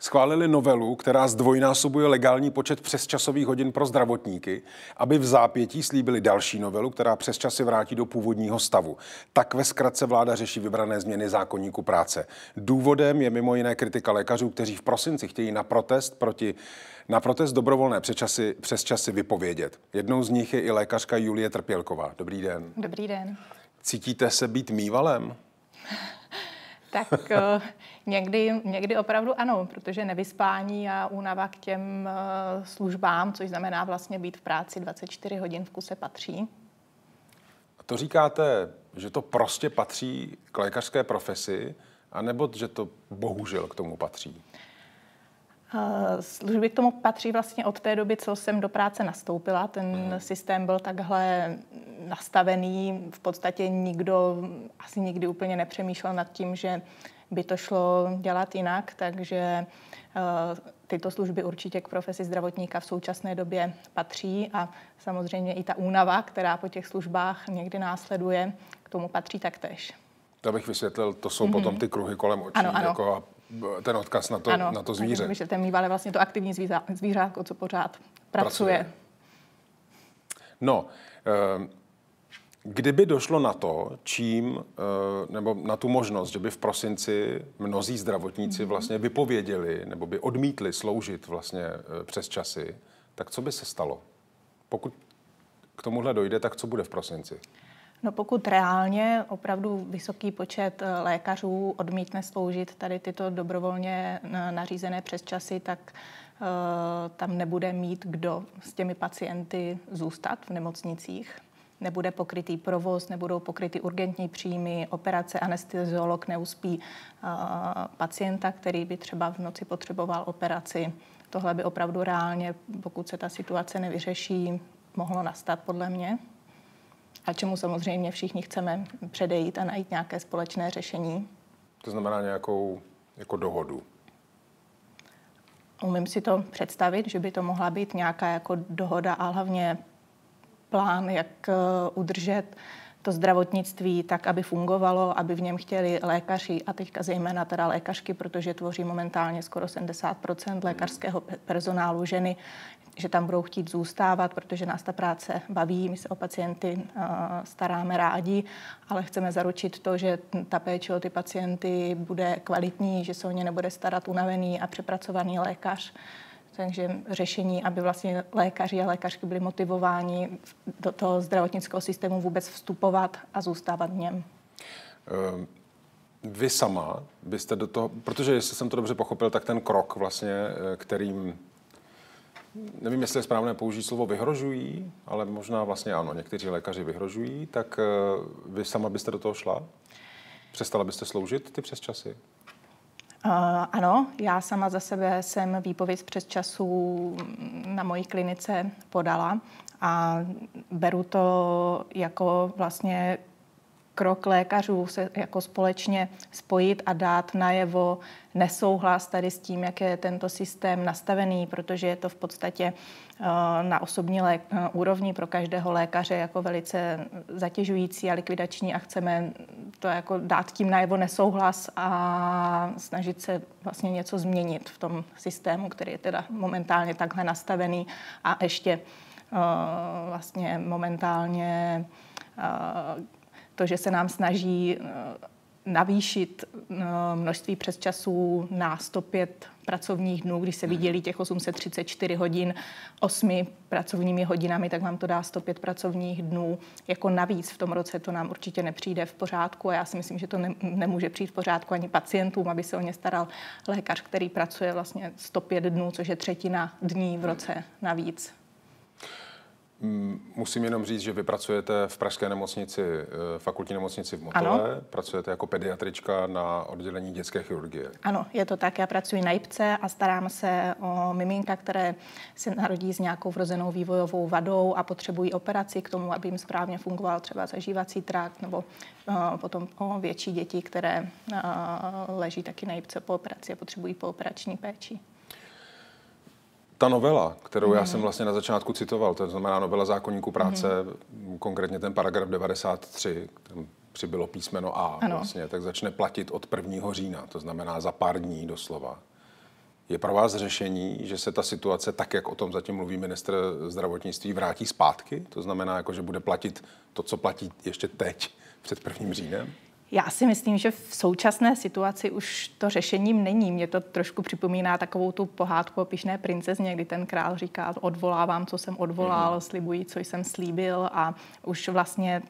schválili novelu, která zdvojnásobuje legální počet přesčasových hodin pro zdravotníky, aby v zápětí slíbili další novelu, která přes časy vrátí do původního stavu. Tak ve zkratce vláda řeší vybrané změny zákonníku práce. Důvodem je mimo jiné kritika lékařů, kteří v prosinci chtějí na protest proti na protest dobrovolné přečasy, přes časy vypovědět. Jednou z nich je i lékařka Julie Trpělková. Dobrý den. Dobrý den. Cítíte se být mývalem? Tak eh, někdy, někdy opravdu ano, protože nevyspání a únava k těm eh, službám, což znamená vlastně být v práci 24 hodin v kuse patří. A to říkáte, že to prostě patří k lékařské profesi, anebo že to bohužel k tomu patří? Eh, služby k tomu patří vlastně od té doby, co jsem do práce nastoupila. Ten hmm. systém byl takhle nastavený. V podstatě nikdo asi nikdy úplně nepřemýšlel nad tím, že by to šlo dělat jinak, takže eh, tyto služby určitě k profesi zdravotníka v současné době patří a samozřejmě i ta únava, která po těch službách někdy následuje, k tomu patří taktéž. To bych vysvětlil, to jsou mm-hmm. potom ty kruhy kolem očí, ano, ano. jako ten odkaz na to, ano, na to zvíře. Ano, ten mýval je vlastně to aktivní zvířa, zvířátko, co pořád pracuje. pracuje. No, eh, kdyby došlo na to, čím, eh, nebo na tu možnost, že by v prosinci mnozí zdravotníci mm-hmm. vlastně vypověděli nebo by odmítli sloužit vlastně eh, přes časy, tak co by se stalo? Pokud k tomuhle dojde, tak co bude v prosinci? No pokud reálně opravdu vysoký počet eh, lékařů odmítne sloužit tady tyto dobrovolně eh, nařízené přesčasy, tak uh, tam nebude mít kdo s těmi pacienty zůstat v nemocnicích. Nebude pokrytý provoz, nebudou pokryty urgentní příjmy, operace, anesteziolog neuspí pacienta, který by třeba v noci potřeboval operaci. Tohle by opravdu reálně, pokud se ta situace nevyřeší, mohlo nastat podle mě a čemu samozřejmě všichni chceme předejít a najít nějaké společné řešení. To znamená nějakou jako dohodu. Umím si to představit, že by to mohla být nějaká jako dohoda a hlavně plán, jak eh, udržet to zdravotnictví tak, aby fungovalo, aby v něm chtěli lékaři a teďka zejména teda lékařky, protože tvoří momentálně skoro 70% lékařského personálu ženy, že tam budou chtít zůstávat, protože nás ta práce baví, my se o pacienty staráme rádi, ale chceme zaručit to, že ta péče o ty pacienty bude kvalitní, že se o ně nebude starat unavený a přepracovaný lékař. Takže řešení, aby vlastně lékaři a lékařky byli motivováni do toho zdravotnického systému vůbec vstupovat a zůstávat v něm. Ehm, vy sama byste do toho, protože jestli jsem to dobře pochopil, tak ten krok vlastně, eh, kterým nevím, jestli je správné použít slovo vyhrožují, ale možná vlastně ano, někteří lékaři vyhrožují, tak eh, vy sama byste do toho šla? Přestala byste sloužit ty přes časy? Uh, ano, já sama za sebe jsem výpověď přes času na mojí klinice podala a beru to jako vlastně krok lékařů se jako společně spojit a dát najevo nesouhlas tady s tím, jak je tento systém nastavený, protože je to v podstatě eh, na osobní eh, úrovni pro každého lékaře jako velice zatěžující a likvidační a chceme to jako dát tím najevo nesouhlas a snažit se vlastně něco změnit v tom systému, který je teda momentálně takhle nastavený a ještě uh, vlastně momentálně to, že se nám snaží eh, navýšit eh, množství přesčasů na 105 pracovních dnů, když se hmm. viděli těch 834 hodin osmi pracovními hodinami, tak vám to dá 105 pracovních dnů. Jako navíc v tom roce to nám určitě nepřijde v pořádku a já si myslím, že to ne, nemůže přijít v pořádku ani pacientům, aby se o ně staral lékař, který pracuje vlastně 105 dnů, což je třetina dní v roce navíc. Mm, musím jenom říct, že vy pracujete v Pražské nemocnici, eh, fakultní nemocnici v Motole, ano. pracujete jako pediatrička na oddělení dětské chirurgie. Ano, je to tak. Já pracuji na IPCE a starám se o miminka, které se narodí s nějakou vrozenou vývojovou vadou a potřebují operaci k tomu, aby jim správně fungoval třeba zažívací trakt, nebo uh, potom o větší děti, které uh, leží taky na IPCE po operaci a potřebují pooperační péči ta novela, kterou já jsem vlastně na začátku citoval, to znamená novela zákonníku práce, mm. konkrétně ten paragraf 93, tam přibylo písmeno A ano. vlastně, tak začne platit od 1. října, to znamená za pár dní doslova. Je pro vás řešení, že se ta situace, tak jak o tom zatím mluví ministr zdravotnictví, vrátí zpátky? To znamená, jako, že bude platit to, co platí ještě teď, před prvním říjnem? Já si myslím, že v současné situaci už to řešením není. Mě to trošku připomíná takovou tu pohádku o pišné princezně, kdy ten král říká, odvolávám, co jsem odvolal, mm-hmm. slibuji, co jsem slíbil a už vlastně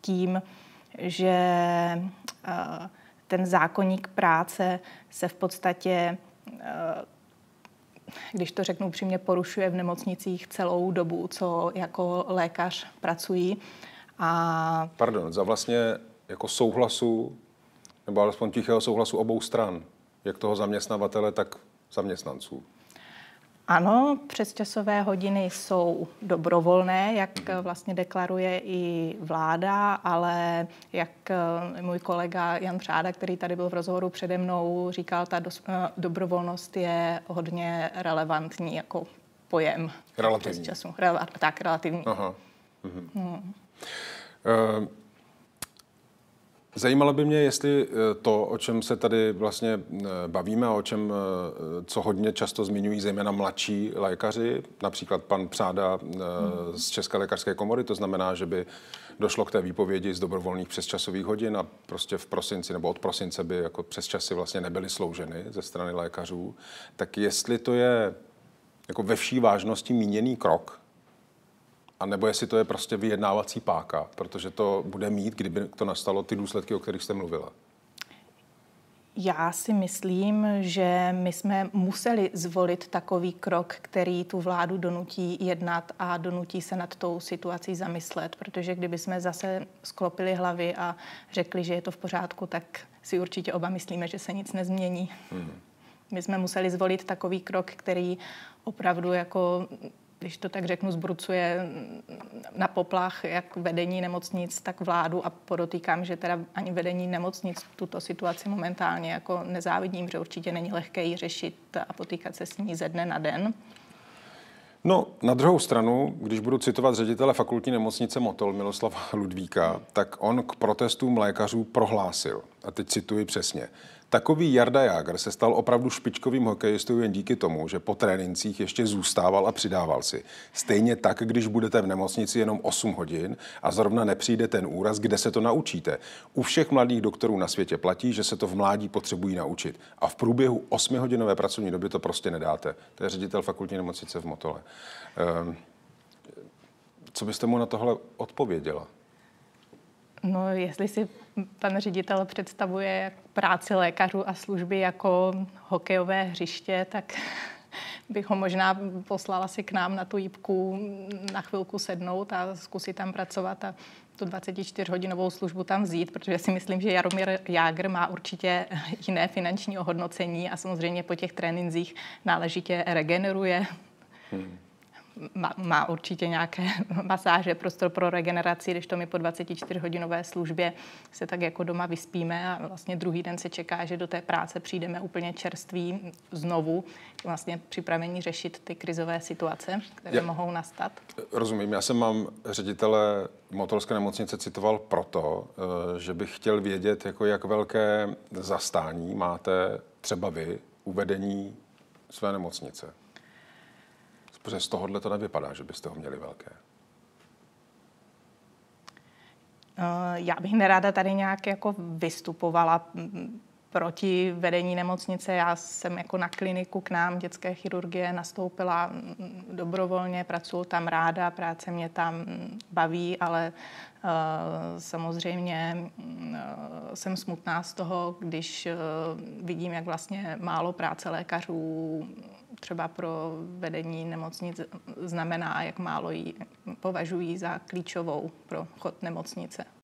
tím, že uh, ten zákonník práce se v podstatě uh, když to řeknu přímě, porušuje v nemocnicích celou dobu, co jako lékař pracují. A... Pardon, za vlastně jako souhlasu, nebo alespoň tichého souhlasu obou stran, jak toho zaměstnavatele, tak zaměstnanců. Ano, přesčasové hodiny jsou dobrovolné, jak vlastně deklaruje i vláda, ale jak eh, můj kolega Jan Přáda, který tady byl v rozhovoru přede mnou, říkal, ta eh, dobrovolnost je hodně relevantní jako pojem. Relativní. Času. Rel- tak, relativní. Aha. Mhm. Hmm. Uh, Zajímalo by mě, jestli eh, to, o čem se tady vlastně eh, bavíme a o čem, eh, co hodně často zmiňují zejména mladší lékaři, například pan Přáda z České lékařské komory, to znamená, že by došlo k té výpovědi z dobrovolných přesčasových hodin a prostě v prosinci nebo od prosince by jako přesčasy vlastně nebyly slouženy ze strany lékařů, tak jestli to je jako ve vší vážnosti míněný krok, a nebo jestli to je prostě vyjednávací páka, protože to bude mít, kdyby to nastalo, ty důsledky, o kterých jste mluvila. Já si myslím, že my jsme museli zvolit takový krok, který tu vládu donutí jednat a donutí se nad tou situací zamyslet, protože kdyby jsme zase sklopili hlavy a řekli, že je to v pořádku, tak si určitě oba myslíme, že se nic nezmění. Hmm. My jsme museli zvolit takový krok, který opravdu jako když to tak řeknu, zbrucuje na poplach jak vedení nemocnic, tak vládu a podotýkám, že teda ani vedení nemocnic tuto situaci momentálně jako nezávidím, že určitě není lehké ji řešit a potýkat se s ní ze dne na den. No, na druhou stranu, když budu citovat ředitele fakultní nemocnice Motol Miloslava Ludvíka, tak on k protestům lékařů prohlásil, a teď cituji přesně, Takový Jarda Jágr se stal opravdu špičkovým hokejistou jen díky tomu, že po trénincích ještě zůstával a přidával si. Stejně tak, když budete v nemocnici jenom 8 hodin a zrovna nepřijde ten úraz, kde se to naučíte. U všech mladých doktorů na světě platí, že se to v mládí potřebují naučit. A v průběhu 8-hodinové pracovní doby to prostě nedáte. To je ředitel fakultní nemocnice v Motole. Ehm, co byste mu na tohle odpověděla? No, jestli si pan ředitel představuje práci lékařů a služby jako hokejové hřiště, tak bych ho možná poslala si k nám na tu jípku na chvilku sednout a zkusit tam pracovat a tu 24-hodinovou službu tam vzít, protože si myslím, že Jaromír Jágr má určitě jiné finanční ohodnocení a samozřejmě po těch trénincích náležitě regeneruje. Hmm má, má určitě nějaké masáže, prostor pro regeneraci, když to my po 24-hodinové službě se tak jako doma vyspíme a vlastně druhý den se čeká, že do té práce přijdeme úplně čerství znovu, vlastně připravení řešit ty krizové situace, které já, mohou nastat. Rozumím, já jsem mám ředitele motorské nemocnice citoval proto, eh, že bych chtěl vědět, jako jak velké zastání máte třeba vy uvedení své nemocnice. Protože z tohohle to nevypadá, že byste ho měli velké. Eh, já bych neráda tady nějak jako vystupovala proti vedení nemocnice. Já jsem jako na kliniku k nám dětské chirurgie nastoupila dobrovolně, pracuji tam ráda, práce mě tam baví, ale uh, samozřejmě uh, jsem smutná z toho, když vidím, jak vlastně málo práce lékařů třeba pro vedení nemocnic znamená, jak málo ji považují za klíčovou pro chod nemocnice.